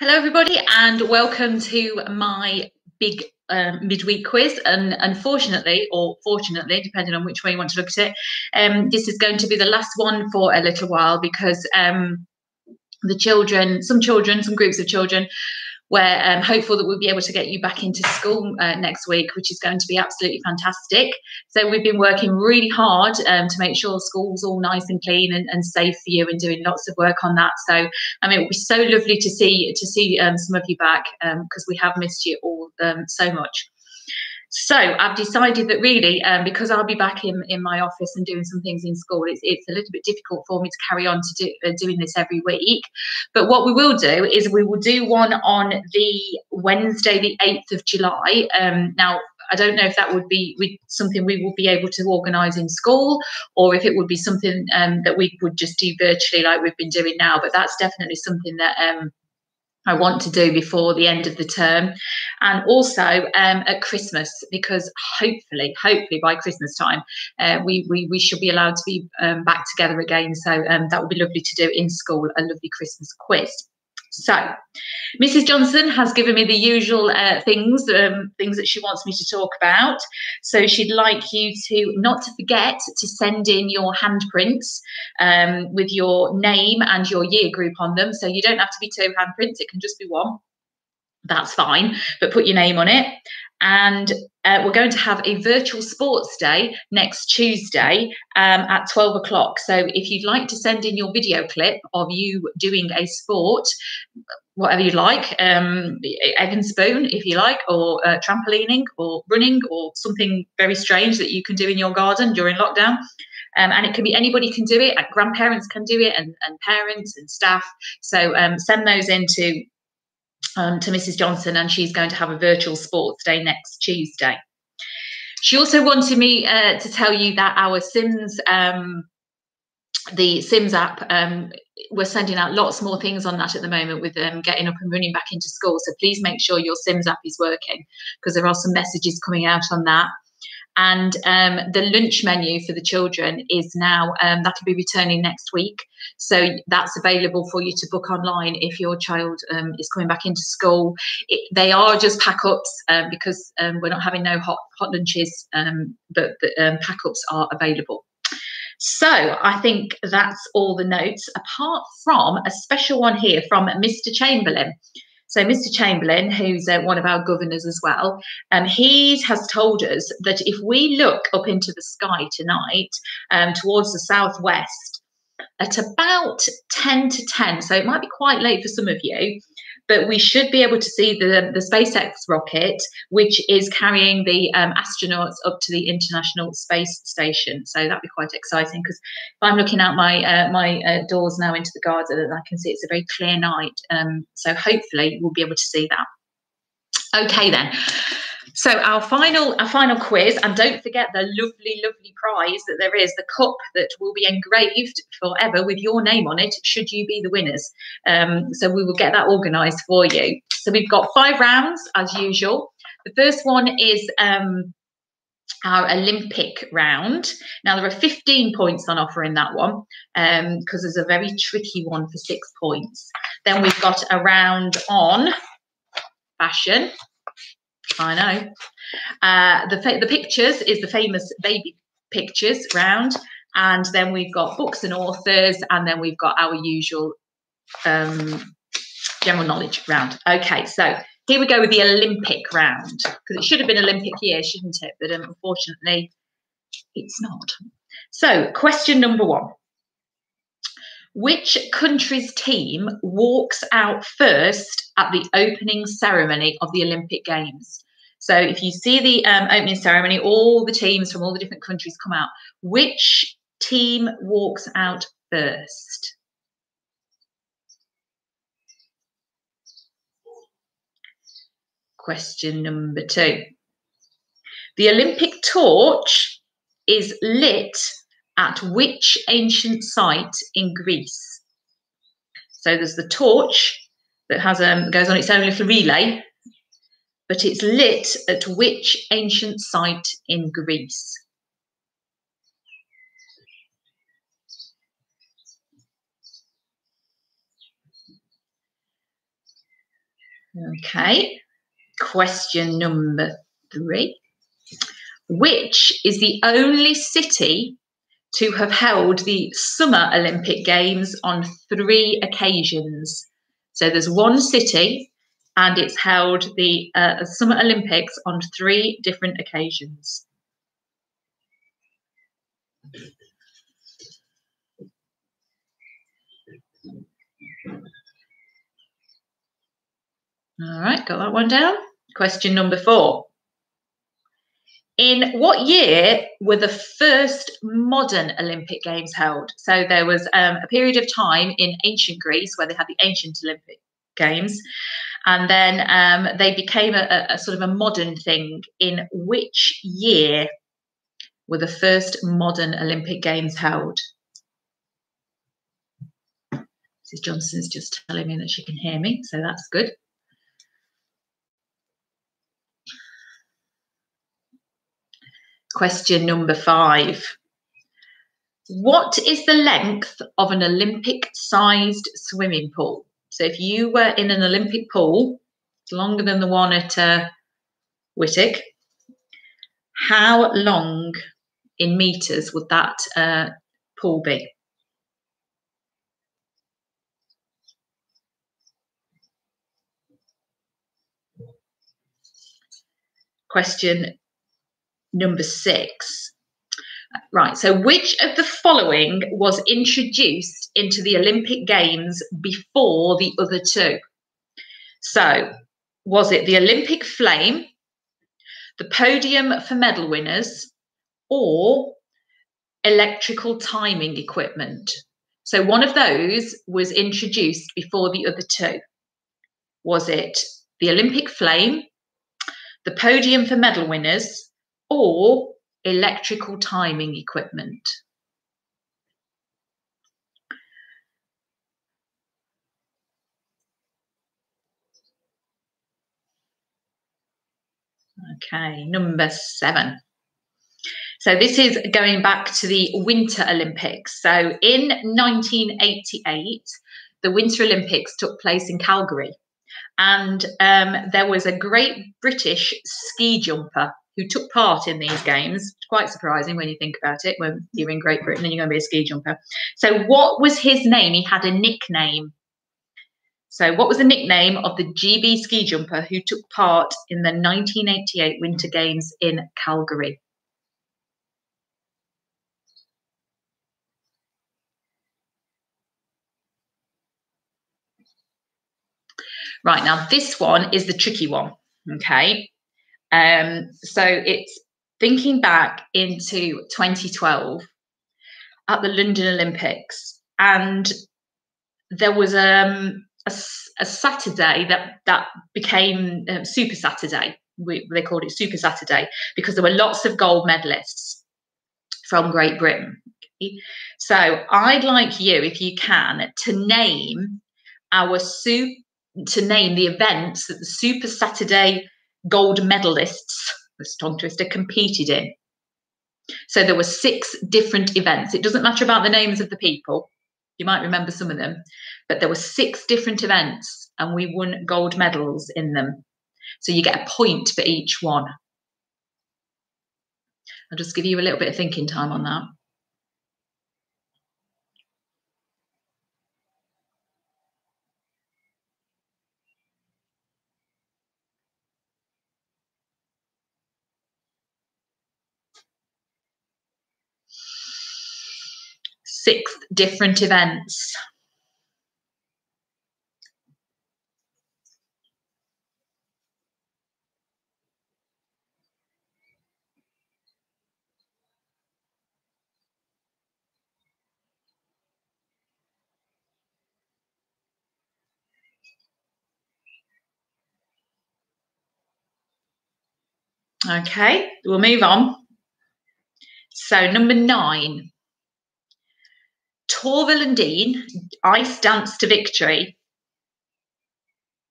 Hello, everybody, and welcome to my big um, midweek quiz. And unfortunately, or fortunately, depending on which way you want to look at it, um, this is going to be the last one for a little while because um, the children, some children, some groups of children we're um, hopeful that we'll be able to get you back into school uh, next week, which is going to be absolutely fantastic. So we've been working really hard um, to make sure school's all nice and clean and, and, safe for you, and doing lots of work on that. So I mean, it would be so lovely to see to see um, some of you back because um, we have missed you all um, so much. So I've decided that really, um, because I'll be back in, in my office and doing some things in school, it's, it's a little bit difficult for me to carry on to do, uh, doing this every week. But what we will do is we will do one on the Wednesday, the 8th of July. Um, now, I don't know if that would be something we would be able to organise in school, or if it would be something um, that we would just do virtually like we've been doing now. But that's definitely something that um, I want to do before the end of the term, and also um, at Christmas because hopefully, hopefully by Christmas time, uh, we, we we should be allowed to be um, back together again. So um, that would be lovely to do in school a lovely Christmas quiz. So, Mrs. Johnson has given me the usual uh, things, um, things that she wants me to talk about. So, she'd like you to not to forget to send in your handprints um, with your name and your year group on them. So, you don't have to be two handprints; it can just be one. That's fine, but put your name on it. And uh, we're going to have a virtual sports day next Tuesday um, at 12 o'clock. So if you'd like to send in your video clip of you doing a sport, whatever you like, um, egg and spoon, if you like, or uh, trampolining, or running, or something very strange that you can do in your garden during lockdown. Um, and it can be anybody can do it. Grandparents can do it, and, and parents and staff. So um, send those into um, to Mrs. Johnson, and she's going to have a virtual sports day next Tuesday. She also wanted me uh, to tell you that our Sims, um, the Sims app, um, we're sending out lots more things on that at the moment with them getting up and running back into school. So please make sure your Sims app is working because there are some messages coming out on that. And um, the lunch menu for the children is now, um, that'll be returning next week. So that's available for you to book online if your child um, is coming back into school. It, they are just pack ups um, because um, we're not having no hot, hot lunches, um, but the pack ups are available. So I think that's all the notes, apart from a special one here from Mr. Chamberlain. So, Mr. Chamberlain, who's uh, one of our governors as well, um, he has told us that if we look up into the sky tonight um, towards the southwest at about 10 to 10, so it might be quite late for some of you, but we should be able to see the, the SpaceX rocket, which is carrying the um, astronauts up to the International Space Station. So that'd be quite exciting because if I'm looking out my uh, my uh, doors now into the garden, I can see it's a very clear night. Um, so hopefully we'll be able to see that. Okay then. So our final our final quiz, and don't forget the lovely, lovely prize that there is, the cup that will be engraved forever with your name on it, should you be the winners. Um, so we will get that organised for you. So we've got five rounds as usual. The first one is um, our Olympic round. Now, there are 15 points on offer in that one because um, there's a very tricky one for six points. Then we've got a round on fashion. I know. Uh, the the pictures is the famous baby pictures round, and then we've got books and authors, and then we've got our usual um, general knowledge round. Okay, so here we go with the Olympic round because it should have been Olympic year, shouldn't it? But um, unfortunately, it's not. So, question number one. Which country's team walks out first at the opening ceremony of the Olympic Games? So if you see the um, opening ceremony, all the teams from all the different countries come out. Which team walks out first? Question number two. The Olympic torch is lit at which ancient site in Greece? So there's the torch that has um, goes on its own little relay but it's lit at which ancient site in Greece? Okay. Question number three. Which is the only city to have held the Summer Olympic Games on three occasions? So there's one city and it's held the uh, Summer Olympics on three different occasions. All right, got that one down. Question number four. In what year were the first modern Olympic Games held? So there was um, a period of time in ancient Greece where they had the ancient Olympic Games, and then um, they became a, a sort of a modern thing. In which year were the first modern Olympic Games held? Mrs. Johnson's just telling me that she can hear me, so that's good. Question number five. What is the length of an Olympic sized swimming pool? So if you were in an Olympic pool, longer than the one at uh, Whitwick, how long in meters would that uh, pool be? Question number six. Right, so which of the following was introduced into the Olympic Games before the other two? So, was it the Olympic flame, the podium for medal winners, or electrical timing equipment? So, one of those was introduced before the other two. Was it the Olympic flame, the podium for medal winners, or electrical timing equipment. Okay, number seven. So this is going back to the Winter Olympics. So in 1988, the Winter Olympics took place in Calgary. And um, there was a great British ski jumper who took part in these games. Quite surprising when you think about it, when you're in Great Britain and you're going to be a ski jumper. So, what was his name? He had a nickname. So, what was the nickname of the GB ski jumper who took part in the 1988 Winter Games in Calgary? Right, now this one is the tricky one. Okay. Um, so it's thinking back into 2012 at the London Olympics, and there was um, a, a, Saturday that that became um, Super Saturday. We, they called it Super Saturday because there were lots of gold medalists from Great Britain. So I'd like you, if you can, to name our soup to name the events that the Super Saturday gold medalists, the tongue twister, competed in. So there were six different events. It doesn't matter about the names of the people. You might remember some of them, but there were six different events and we won gold medals in them. So you get a point for each one. I'll just give you a little bit of thinking time on that. Six different events. Okay, we'll move on. So, number nine, Torvill and Dean ice dance to victory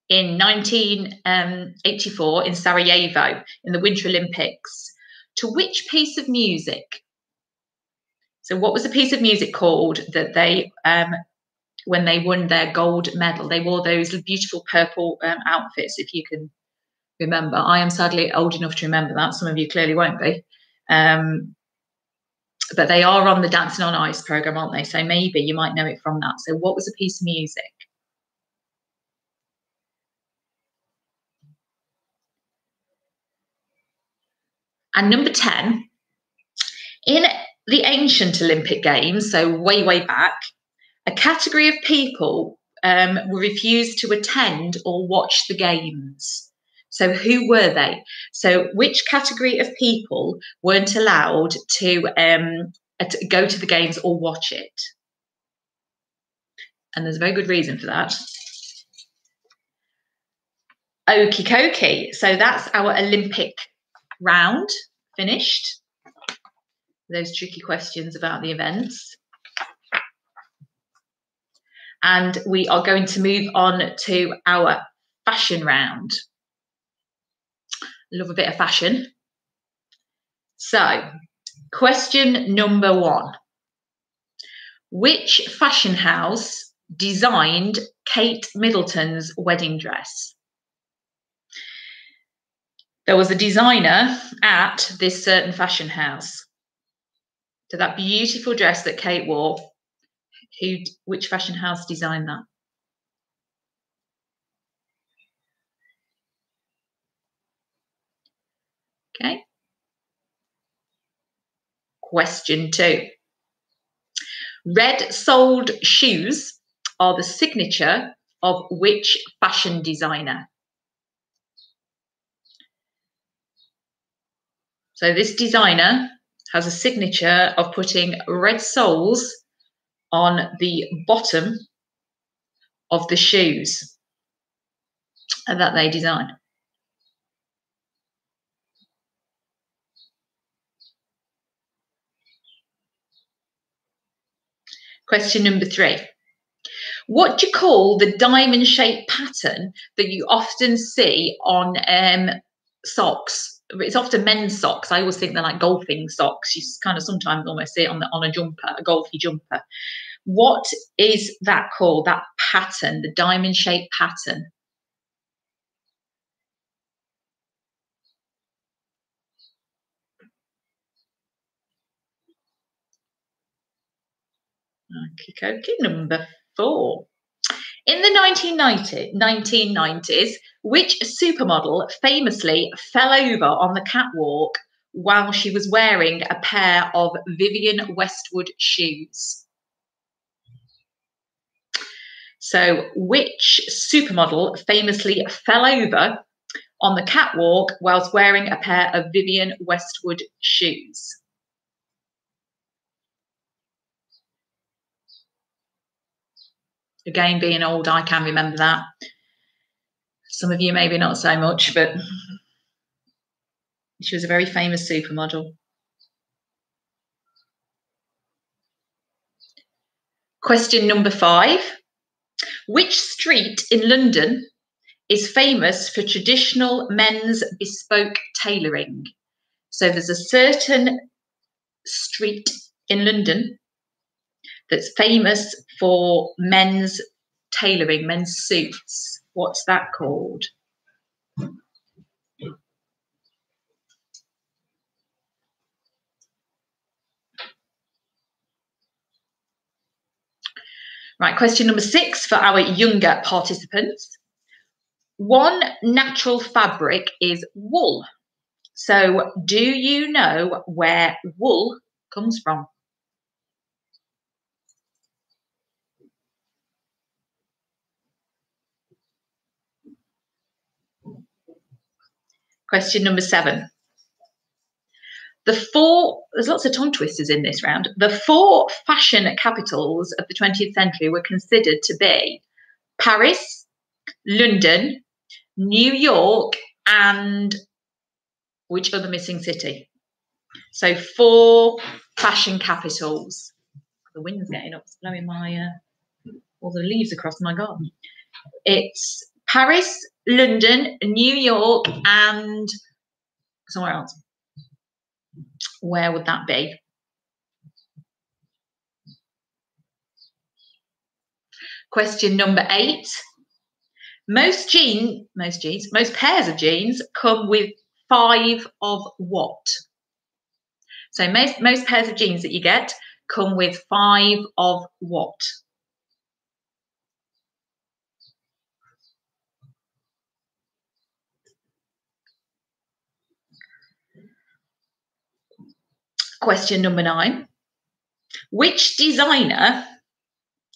in 1984 um, in Sarajevo in the Winter Olympics. To which piece of music? So, what was the piece of music called that they um, when they won their gold medal. They wore those beautiful purple um, outfits, if you can remember. I am sadly old enough to remember that. Some of you clearly won't be. Um, but they are on the Dancing on Ice program, aren't they? So maybe you might know it from that. So, what was a piece of music? And number 10, in the ancient Olympic Games, so way, way back, a category of people um, were refused to attend or watch the games. So, who were they? So, which category of people weren't allowed to um, go to the games or watch it? And there's a very good reason for that. Okie dokie. So, that's our Olympic round finished. Those tricky questions about the events. And we are going to move on to our fashion round love a bit of fashion. So, question number one Which fashion house designed Kate Middleton's wedding dress? There was a designer at this certain fashion house. So, that beautiful dress that Kate wore, who, which fashion house designed that? Okay. Question two. Red soled shoes are the signature of which fashion designer? So this designer has a signature of putting red soles on the bottom of the shoes that they design. Question number three. What do you call the diamond shaped pattern that you often see on um, socks? It's often men's socks. I always think they're like golfing socks. You kind of sometimes almost see it on the, on a jumper, a golfy jumper. What is that called? That pattern, the diamond shaped pattern? Number four. In the 1990, 1990s, which supermodel famously fell over on the catwalk while she was wearing a pair of Vivienne Westwood shoes? So, which supermodel famously fell over on the catwalk whilst wearing a pair of Vivienne Westwood shoes? Again, being old, I can remember that. Some of you maybe not so much, but she was a very famous supermodel. Question number five. Which street in London is famous for traditional men's bespoke tailoring? So there's a certain street in London that's famous for men's tailoring, men's suits. What's that called? Right, question number six for our younger participants. One natural fabric is wool. So, do you know where wool comes from? Question number seven. The four, there's lots of tongue twisters in this round. The four fashion capitals of the 20th century were considered to be Paris, London, New York, and which other missing city? So four fashion capitals. The wind's getting up, it's blowing my uh, all the leaves across my garden. It's Paris, London, New York, and somewhere else. Where would that be? Question number eight. Most gene, most genes, most pairs of genes come with five of what? So most, most pairs of genes that you get come with five of what? Question number nine. Which designer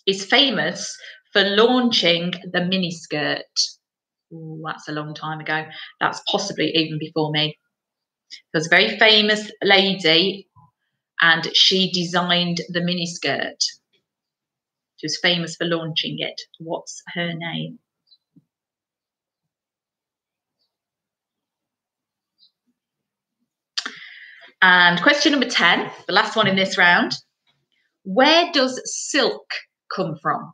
is famous for launching the miniskirt? Ooh, that's a long time ago. That's possibly even before me. There was a very famous lady and she designed the miniskirt. She was famous for launching it. What's her name? And question number 10, the last one in this round. Where does silk come from?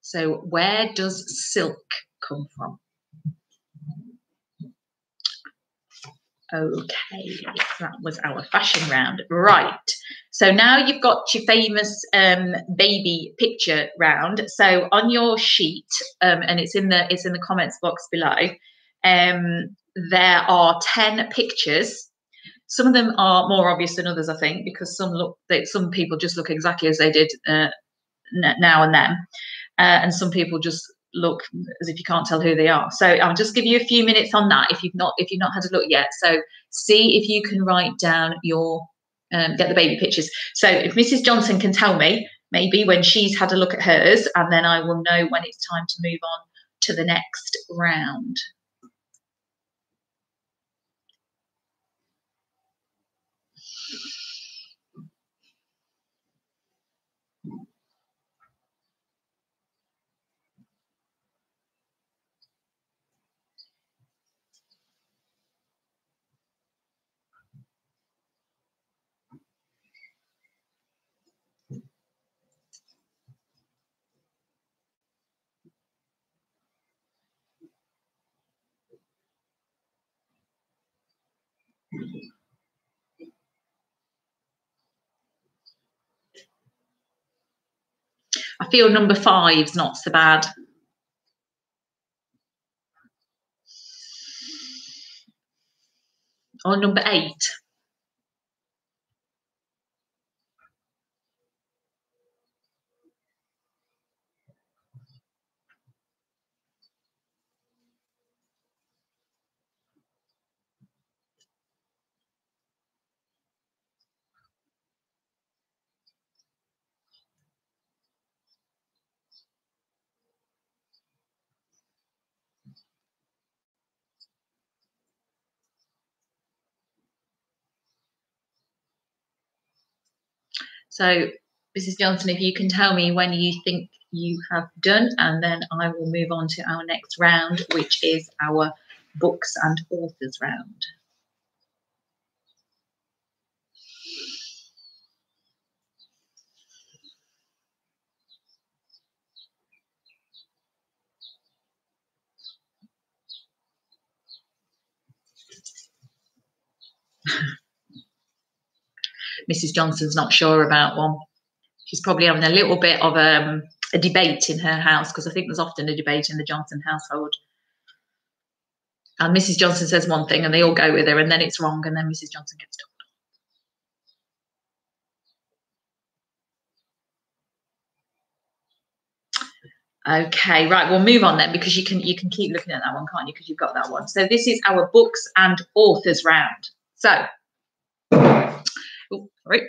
So, where does silk come from? Okay, that was our fashion round. Right. So now you've got your famous um, baby picture round. So on your sheet, um, and it's in the it's in the comments box below. Um, there are ten pictures some of them are more obvious than others, I think, because some look, they, some people just look exactly as they did uh, now and then, uh, and some people just look as if you can't tell who they are. So I'll just give you a few minutes on that if you've not if you've not had a look yet. So see if you can write down your um, get the baby pictures. So if Mrs. Johnson can tell me maybe when she's had a look at hers, and then I will know when it's time to move on to the next round. I feel number five's not so bad. Or number eight. So, Mrs. Johnson, if you can tell me when you think you have done, and then I will move on to our next round, which is our books and authors round. Mrs. Johnson's not sure about one. She's probably having a little bit of um, a debate in her house because I think there's often a debate in the Johnson household. And Mrs. Johnson says one thing and they all go with her, and then it's wrong, and then Mrs. Johnson gets told. Okay, right. We'll move on then because you can you can keep looking at that one, can't you? Because you've got that one. So this is our books and authors round. So oh, sorry.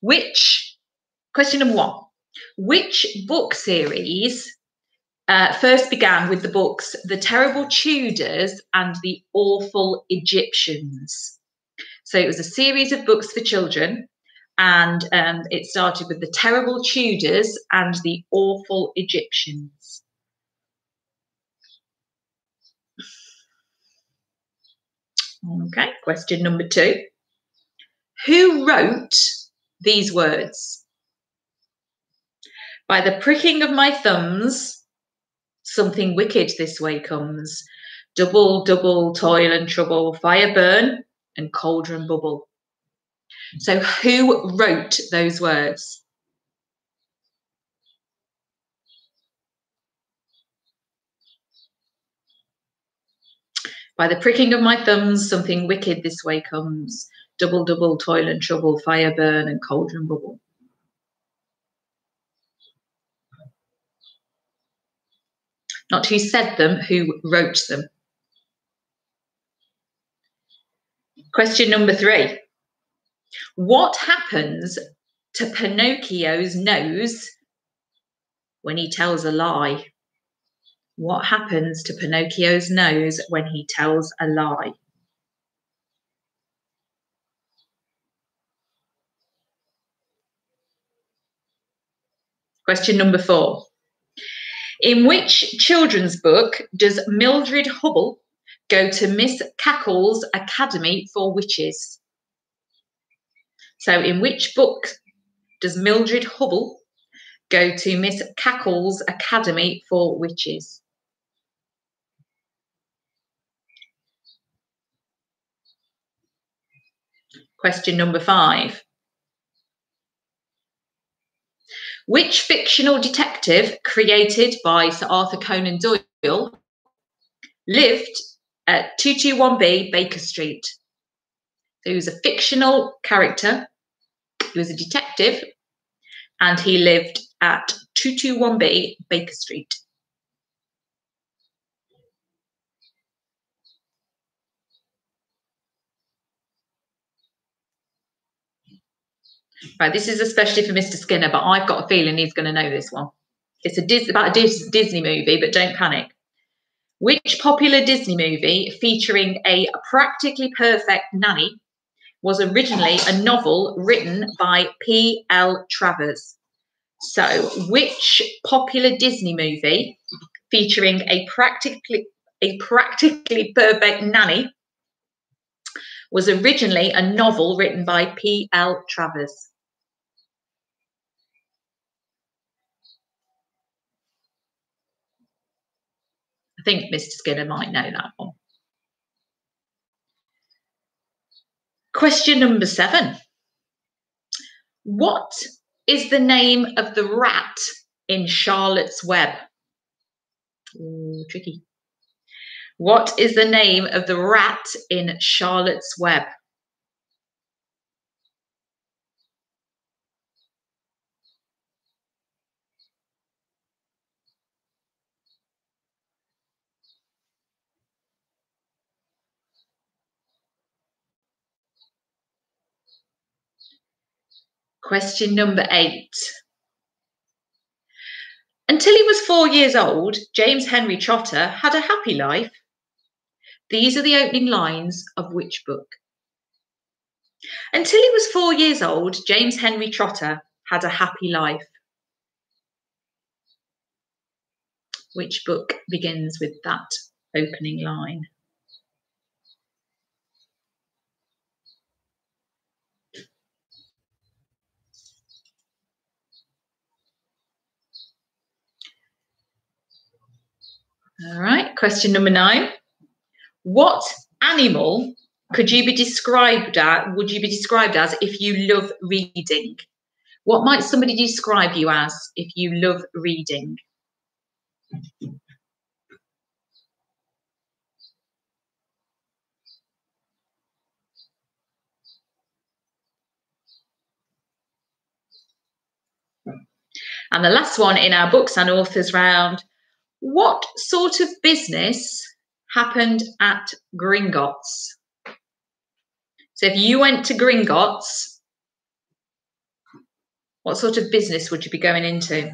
Which, question number one, which book series uh, first began with the books The Terrible Tudors and The Awful Egyptians? So it was a series of books for children, and um, it started with The Terrible Tudors and The Awful Egyptians. Okay, question number two. Who wrote these words? By the pricking of my thumbs, something wicked this way comes. Double, double, toil and trouble, fire burn and cauldron bubble. So, who wrote those words? By the pricking of my thumbs, something wicked this way comes. Double, double, toil and trouble, fire burn and cauldron bubble. Not who said them, who wrote them. Question number three. What happens to Pinocchio's nose when he tells a lie? What happens to Pinocchio's nose when he tells a lie? Question number four. In which children's book does Mildred Hubble go to Miss Cackle's Academy for Witches? So, in which book does Mildred Hubble go to Miss Cackle's Academy for Witches? Question number five. Which fictional detective created by Sir Arthur Conan Doyle lived at 221B Baker Street? So he was a fictional character, he was a detective, and he lived at 221B Baker Street. Right, this is especially for Mr. Skinner, but I've got a feeling he's going to know this one. It's a Dis- about a Dis- Disney movie, but don't panic. Which popular Disney movie featuring a practically perfect nanny was originally a novel written by P.L. Travers? So, which popular Disney movie featuring a practically a practically perfect nanny was originally a novel written by P.L. Travers. I think Mr. Skinner might know that one. Question number seven. What is the name of the rat in Charlotte's Web? Ooh, tricky. What is the name of the rat in Charlotte's Web? Question number eight. Until he was four years old, James Henry Trotter had a happy life. These are the opening lines of which book? Until he was four years old, James Henry Trotter had a happy life. Which book begins with that opening line? All right, question number nine. What animal could you be described as, would you be described as if you love reading? What might somebody describe you as if you love reading? And the last one in our books and authors round what sort of business happened at Gringotts? So if you went to Gringotts, what sort of business would you be going into?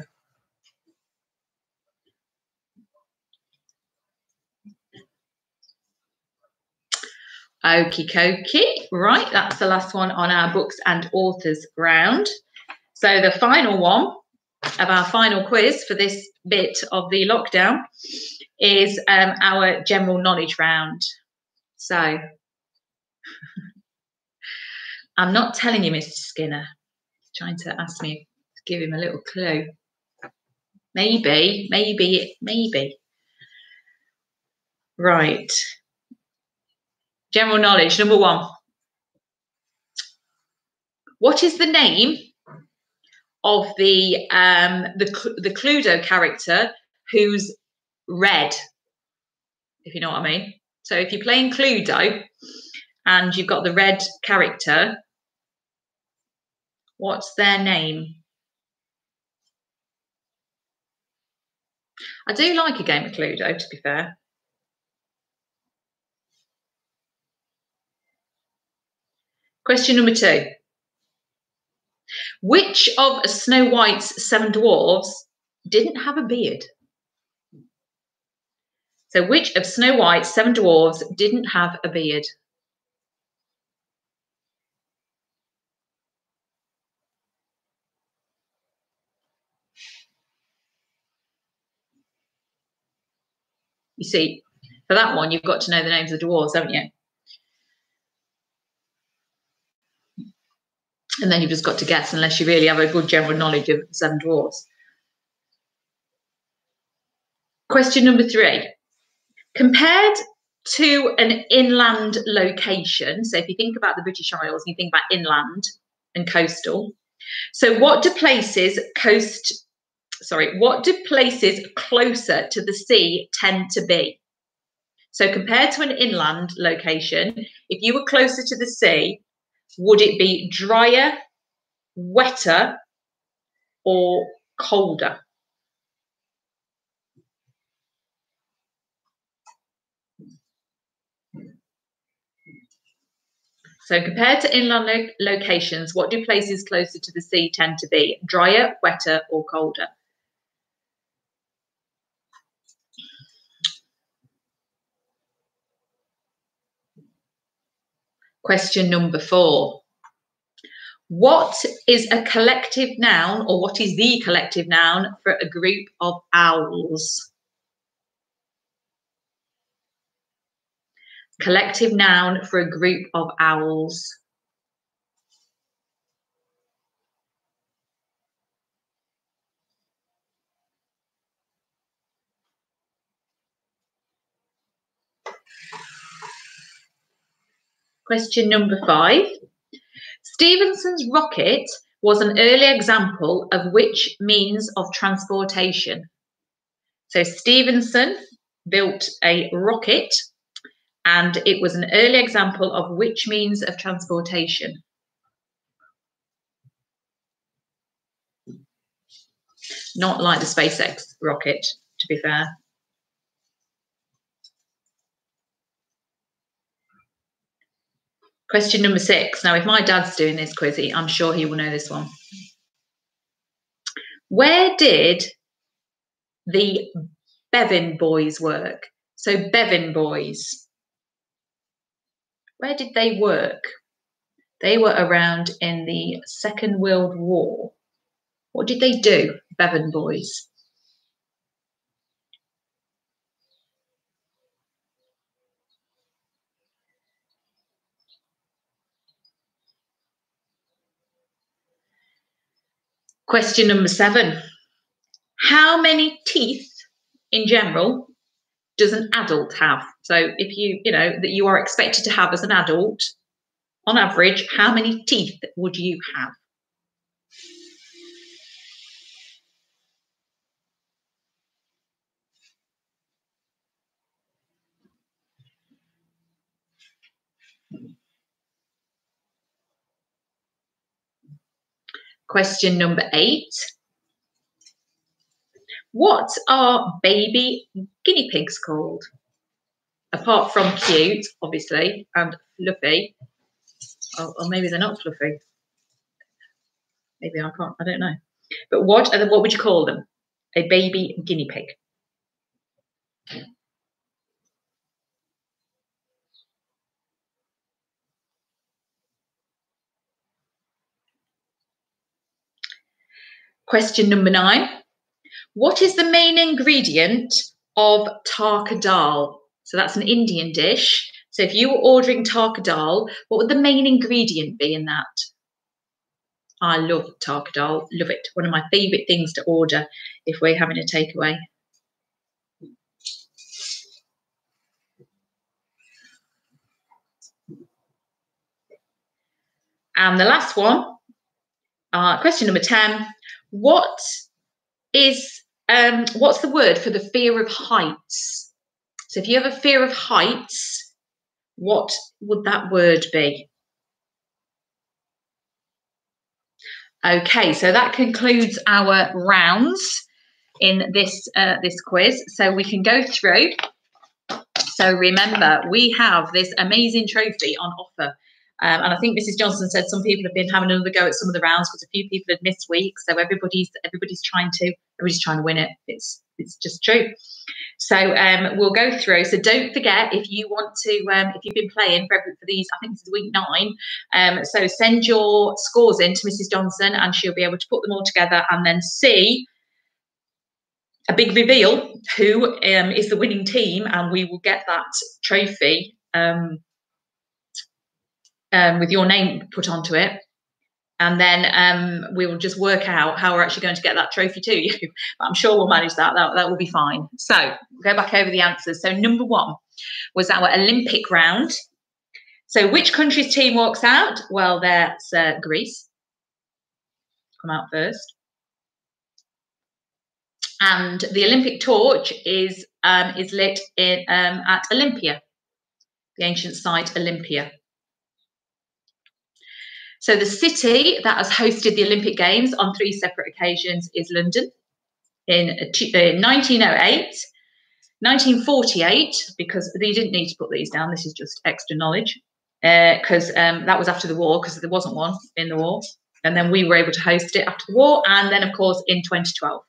Okie dokie. Right, that's the last one on our books and authors round. So the final one of our final quiz for this bit of the lockdown is um, our general knowledge round. So I'm not telling you, Mr. Skinner. He's trying to ask me give him a little clue. Maybe, maybe, maybe. Right. General knowledge, number one. What is the name of the um, the the Cluedo character who's red, if you know what I mean. So if you're playing Cluedo and you've got the red character, what's their name? I do like a game of Cluedo, to be fair. Question number two. Which of Snow White's seven dwarves didn't have a beard? So, which of Snow White's seven dwarves didn't have a beard? You see, for that one, you've got to know the names of the dwarves, haven't you? And then you've just got to guess, unless you really have a good general knowledge of the seven dwarfs. Question number three. Compared to an inland location, so if you think about the British Isles, you think about inland and coastal. So what do places coast, sorry, what do places closer to the sea tend to be? So compared to an inland location, if you were closer to the sea, would it be drier, wetter, or colder? So, compared to inland lo locations, what do places closer to the sea tend to be? Drier, wetter, or colder? Question number four. What is a collective noun, or what is the collective noun for a group of owls? Collective noun for a group of owls. Question number five. Stephenson's rocket was an early example of which means of transportation? So Stevenson built a rocket and it was an early example of which means of transportation? Not like the SpaceX rocket, to be fair. Question number six. Now, if my dad's doing this quizzy, I'm sure he will know this one. Where did the Bevin boys work? So, Bevin boys, where did they work? They were around in the Second World War. What did they do, Bevin boys? Question number seven. How many teeth in general does an adult have? So if you, you know, that you are expected to have as an adult, on average, how many teeth would you have? Question number eight. What are baby guinea pigs called? Apart from cute, obviously, and fluffy. Oh, or maybe they're not fluffy. Maybe I can't, I don't know. But what the, what would you call them? A baby guinea pig. Question number nine. What is the main ingredient of tarka dal? So that's an Indian dish. So if you were ordering tarka dal, what would the main ingredient be in that? I love tarka dal, love it. One of my favourite things to order if we're having a takeaway. And the last one, uh, question number 10 what is um, what's the word for the fear of heights? So if you have a fear of heights, what would that word be? Okay, so that concludes our rounds in this uh, this quiz. So we can go through. So remember, we have this amazing trophy on offer. Um, and I think Mrs. Johnson said some people have been having another go at some of the rounds because a few people had missed weeks. So everybody's everybody's trying to everybody's trying to win it. It's it's just true. So um, we'll go through. So don't forget if you want to, um, if you've been playing for, for these, I think this is week nine. Um, so send your scores in to Mrs. Johnson, and she'll be able to put them all together and then see a big reveal who um, is the winning team, and we will get that trophy um, um, with your name put onto it and then um, we will just work out how we're actually going to get that trophy to you. I'm sure we'll manage that. That, that will be fine. So go back over the answers. So number one was our Olympic round. So which country's team walks out? Well, that's uh, Greece. Come out first. And the Olympic torch is um, is lit in, um, at Olympia, the ancient site Olympia. So the city that has hosted the Olympic Games on three separate occasions is London in, in 1908, 1948, because they didn't need to put these down. This is just extra knowledge because uh, um, that was after the war because there wasn't one in the war. And then we were able to host it after the war. And then, of course, in 2012.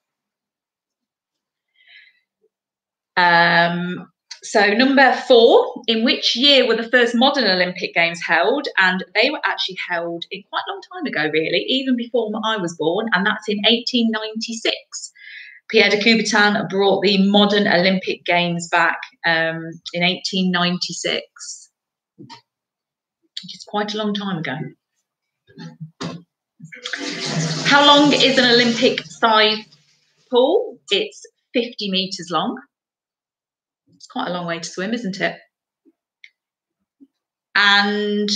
Um, so, number four, in which year were the first modern Olympic Games held? And they were actually held in quite a long time ago, really, even before I was born, and that's in 1896. Pierre de Coubertin brought the modern Olympic Games back um, in 1896, which is quite a long time ago. How long is an Olympic size pool? It's 50 metres long. It's quite a long way to swim, isn't it? And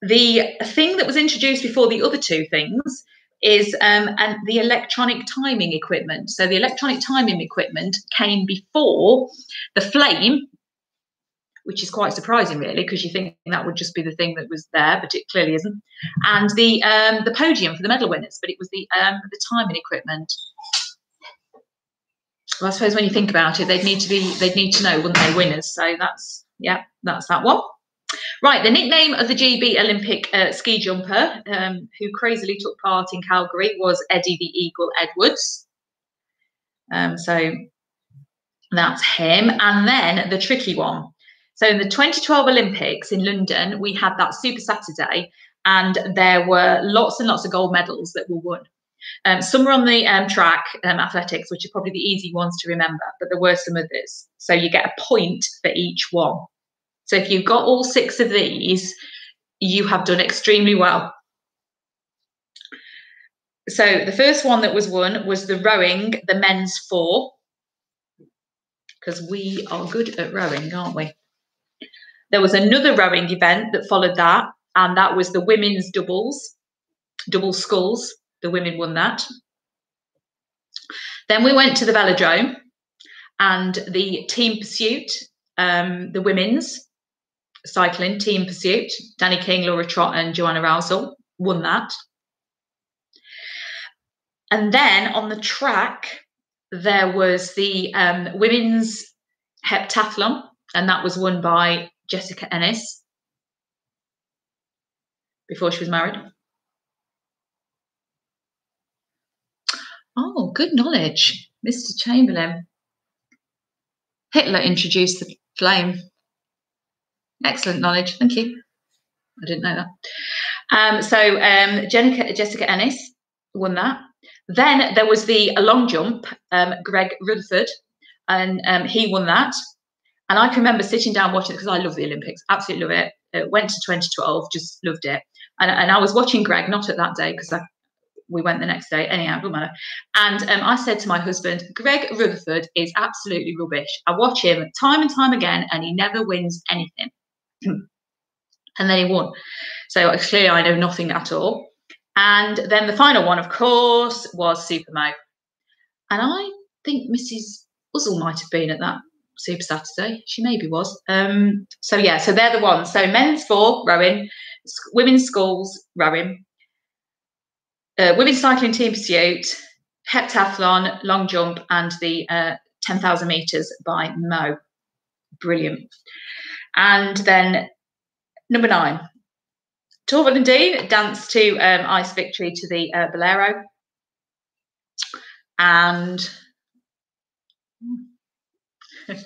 the thing that was introduced before the other two things is um, and the electronic timing equipment. So the electronic timing equipment came before the flame, which is quite surprising, really, because you think that would just be the thing that was there, but it clearly isn't. And the um, the podium for the medal winners, but it was the um, the timing equipment. Well, I suppose when you think about it, they'd need to be, they'd need to know, wouldn't they, winners? So that's, yeah, that's that one. Right, the nickname of the GB Olympic uh, ski jumper um, who crazily took part in Calgary was Eddie the Eagle Edwards. Um, so that's him. And then the tricky one. So in the 2012 Olympics in London, we had that Super Saturday, and there were lots and lots of gold medals that were won. Um, some were on the um, track um, athletics, which are probably the easy ones to remember, but there were some others. So you get a point for each one. So if you've got all six of these, you have done extremely well. So the first one that was won was the rowing, the men's four, because we are good at rowing, aren't we? There was another rowing event that followed that, and that was the women's doubles, double sculls. The women won that. Then we went to the velodrome and the team pursuit, um, the women's cycling team pursuit, Dani King, Laura Trott, and Joanna Rowsell won that. And then on the track, there was the um, women's heptathlon, and that was won by Jessica Ennis before she was married. Oh, good knowledge, Mr. Chamberlain. Hitler introduced the flame. Excellent knowledge. Thank you. I didn't know that. Um, so um, Jessica, Jessica Ennis won that. Then there was the long jump, um, Greg Rutherford, and um, he won that. And I can remember sitting down watching because I love the Olympics, absolutely love it. it. Went to 2012, just loved it. And, and I was watching Greg, not at that day because I we went the next day. Anyhow, doesn't matter. And um, I said to my husband, Greg Rutherford is absolutely rubbish. I watch him time and time again, and he never wins anything. and then he won. So clearly, I know nothing at all. And then the final one, of course, was Super Mo. And I think Mrs. Uzzle might have been at that Super Saturday. She maybe was. Um, so yeah, so they're the ones. So men's four rowing, women's sculls rowing, uh, women's cycling team pursuit, heptathlon, long jump, and the uh, 10,000 meters by Mo. Brilliant. And then number nine, Torvill and Dean dance to um, Ice Victory to the uh, Bolero. And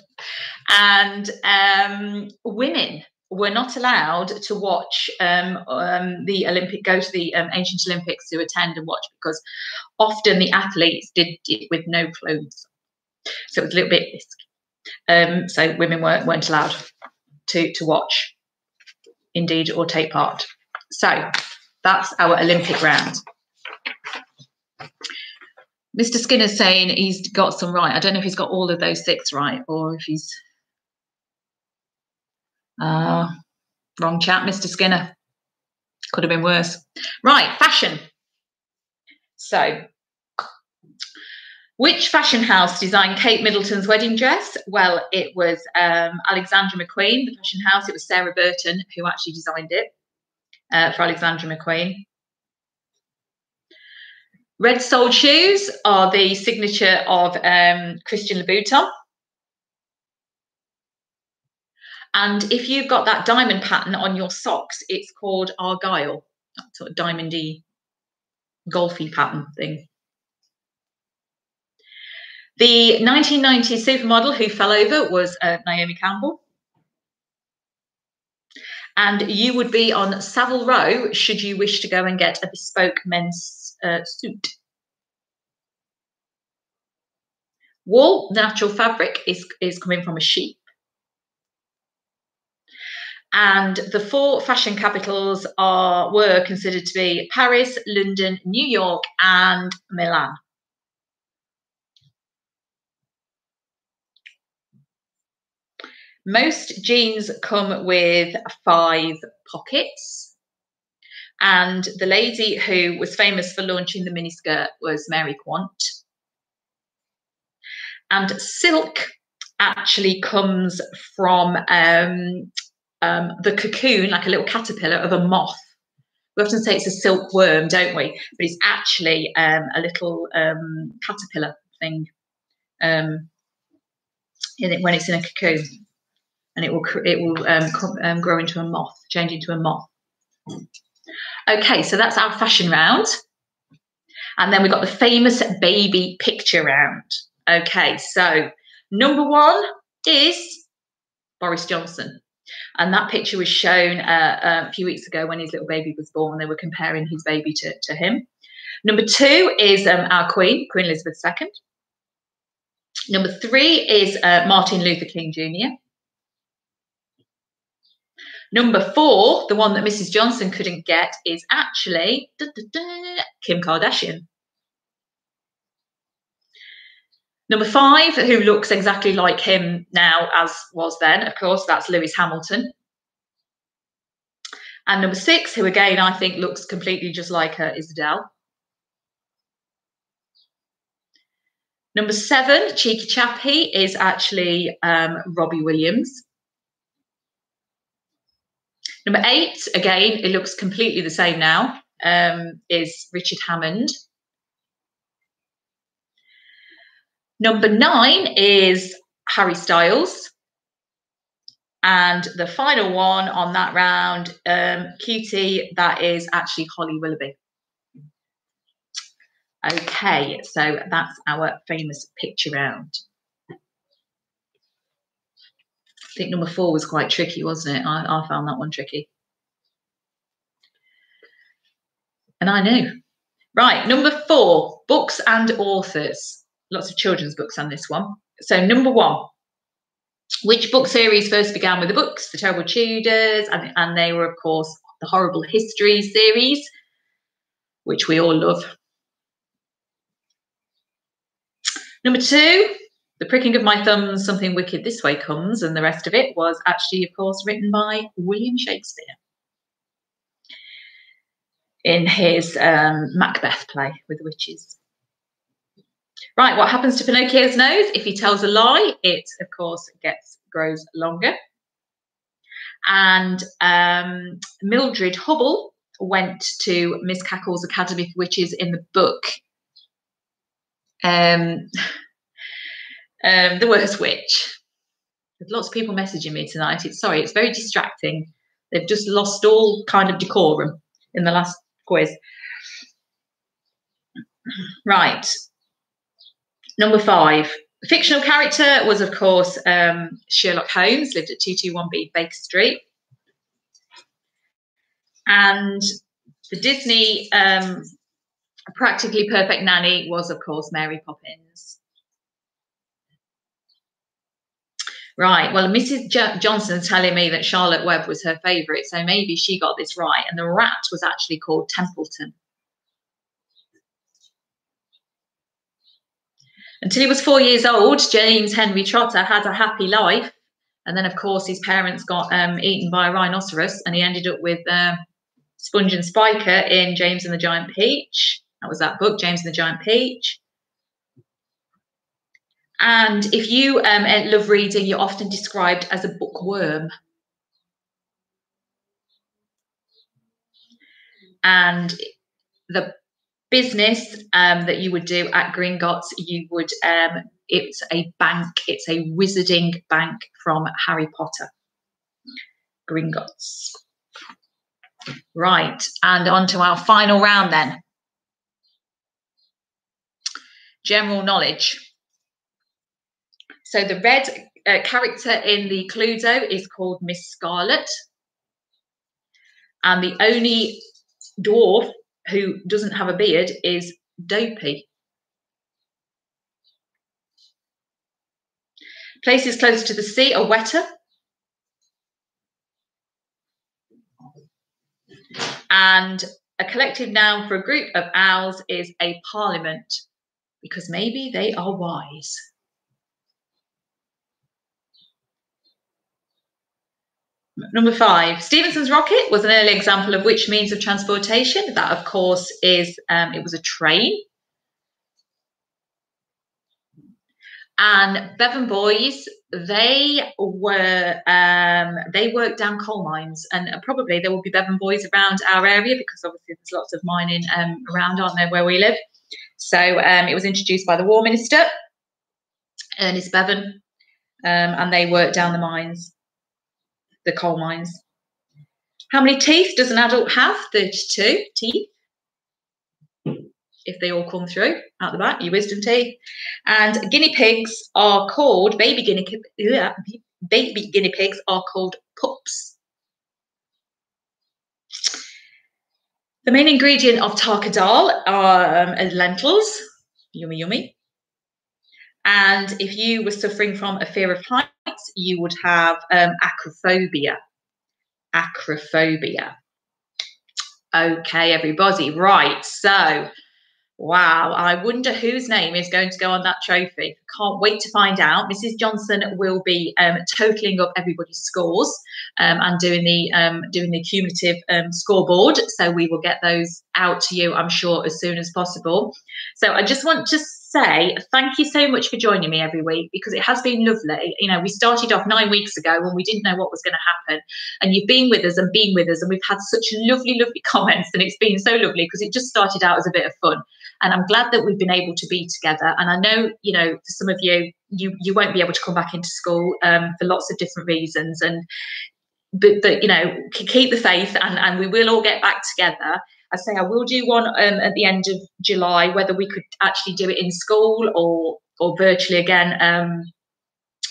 and um, women were not allowed to watch um, um, the Olympic, go to the um, ancient Olympics to attend and watch because often the athletes did it with no clothes, so it was a little bit risky. Um, so women weren't weren't allowed to to watch, indeed, or take part. So that's our Olympic round. Mr. Skinner's saying he's got some right. I don't know if he's got all of those six right or if he's uh, wrong chat, Mr. Skinner. Could have been worse. Right, fashion. So, which fashion house designed Kate Middleton's wedding dress? Well, it was um, Alexander McQueen, the fashion house. It was Sarah Burton who actually designed it uh, for Alexander McQueen. Red soled shoes are the signature of um, Christian Louboutin. And if you've got that diamond pattern on your socks, it's called Argyle, that sort of diamondy, golfy pattern thing. The 1990 supermodel who fell over was uh, Naomi Campbell. And you would be on Savile Row should you wish to go and get a bespoke men's uh, suit. Wool, natural fabric, is, is coming from a sheep. And the four fashion capitals are were considered to be Paris, London, New York, and Milan. Most jeans come with five pockets. And the lady who was famous for launching the miniskirt was Mary Quant. And silk actually comes from um, um, the cocoon, like a little caterpillar of a moth. We often say it's a silkworm, don't we? But it's actually um, a little um, caterpillar thing um, it, when it's in a cocoon, and it will it will um, um, grow into a moth, change into a moth. Okay, so that's our fashion round, and then we've got the famous baby picture round. Okay, so number one is Boris Johnson. And that picture was shown uh, a few weeks ago when his little baby was born. They were comparing his baby to, to him. Number two is um, our Queen, Queen Elizabeth II. Number three is uh, Martin Luther King Jr. Number four, the one that Mrs. Johnson couldn't get, is actually da, da, da, Kim Kardashian. Number five, who looks exactly like him now as was then, of course, that's Lewis Hamilton. And number six, who again I think looks completely just like her, is Adele. Number seven, Cheeky Chappie, is actually um, Robbie Williams. Number eight, again, it looks completely the same now, um, is Richard Hammond. Number nine is Harry Styles. And the final one on that round, um, cutie, that is actually Holly Willoughby. Okay, so that's our famous picture round. I think number four was quite tricky, wasn't it? I, I found that one tricky. And I knew. Right, number four, books and authors lots of children's books on this one. So, number one, which book series first began with the books, The Terrible Tudors, and, and they were, of course, the Horrible History series, which we all love. Number two, The Pricking of My Thumbs, Something Wicked This Way Comes, and the rest of it was actually, of course, written by William Shakespeare in his um, Macbeth play with witches. Right, what happens to Pinocchio's nose? If he tells a lie, it, of course, gets grows longer. And um, Mildred Hubble went to Miss Cackle's Academy for Witches in the book um, um, The Worst Witch. There's lots of people messaging me tonight. It's sorry, it's very distracting. They've just lost all kind of decorum in the last quiz. Right. Number five. The fictional character was, of course, um, Sherlock Holmes, lived at 221B Baker Street. And the Disney um, practically perfect nanny was, of course, Mary Poppins. Right. Well, Mrs. J- Johnson's telling me that Charlotte Web was her favourite, so maybe she got this right. And the rat was actually called Templeton. Until he was four years old, James Henry Trotter had a happy life. And then, of course, his parents got um, eaten by a rhinoceros, and he ended up with uh, Sponge and Spiker in James and the Giant Peach. That was that book, James and the Giant Peach. And if you um, love reading, you're often described as a bookworm. And the business um, that you would do at Gringotts, you would, um, it's a bank, it's a wizarding bank from Harry Potter. Gringotts. Right, and on to our final round then. General knowledge. So the red uh, character in the Cluedo is called Miss Scarlet. And the only dwarf who doesn't have a beard is Dopey. Places closer to the sea are wetter. And a collective noun for a group of owls is a parliament, because maybe they are wise. Number five, Stephenson's rocket was an early example of which means of transportation. That, of course, is um, it was a train. And Bevin Boys, they were um, they worked down coal mines, and probably there will be Bevin Boys around our area because obviously there's lots of mining um, around, aren't there, where we live. So um, it was introduced by the War Minister, Ernest Bevin, um, and they worked down the mines the coal mines. How many teeth does an adult have? 32 teeth. If they all come through out the back, your wisdom teeth. And guinea pigs are called, baby guinea, baby guinea pigs are called pups. The main ingredient of tarka dal are um, lentils, yummy, yummy. And if you were suffering from a fear of heights, you would have um, acrophobia. Acrophobia. Okay, everybody. Right. So, wow. I wonder whose name is going to go on that trophy. Can't wait to find out. Mrs. Johnson will be um, totaling up everybody's scores um, and doing the um, doing the cumulative um, scoreboard. So we will get those out to you, I'm sure, as soon as possible. So I just want to say thank you so much for joining me every week because it has been lovely. You know, we started off nine weeks ago when we didn't know what was going to happen, and you've been with us and been with us, and we've had such lovely, lovely comments, and it's been so lovely because it just started out as a bit of fun. And I'm glad that we've been able to be together. And I know, you know, for some of you, you you won't be able to come back into school um, for lots of different reasons, and but, but you know, keep the faith, and and we will all get back together. I say I will do one um, at the end of July, whether we could actually do it in school or or virtually again. Um,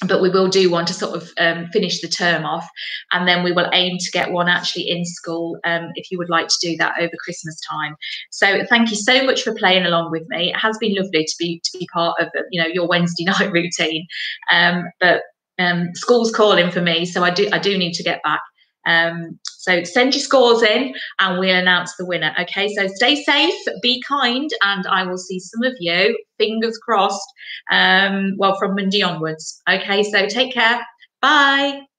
but we will do one to sort of um, finish the term off, and then we will aim to get one actually in school. Um, if you would like to do that over Christmas time, so thank you so much for playing along with me. It has been lovely to be to be part of you know your Wednesday night routine, um, but um, school's calling for me, so I do I do need to get back. Um, so send your scores in and we'll announce the winner. Okay, so stay safe, be kind, and I will see some of you, fingers crossed, um, well, from Monday onwards. Okay, so take care. Bye.